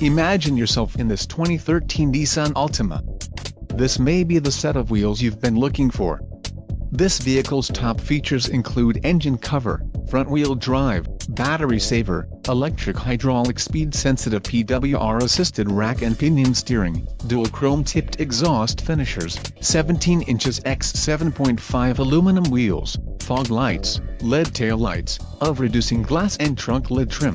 Imagine yourself in this 2013 Nissan Altima. This may be the set of wheels you've been looking for. This vehicle's top features include engine cover, front-wheel drive, battery saver, electric hydraulic speed-sensitive PWR-assisted rack and pinion steering, dual chrome-tipped exhaust finishers, 17 inches x 7.5 aluminum wheels, fog lights, LED tail lights, of reducing glass and trunk lid trim.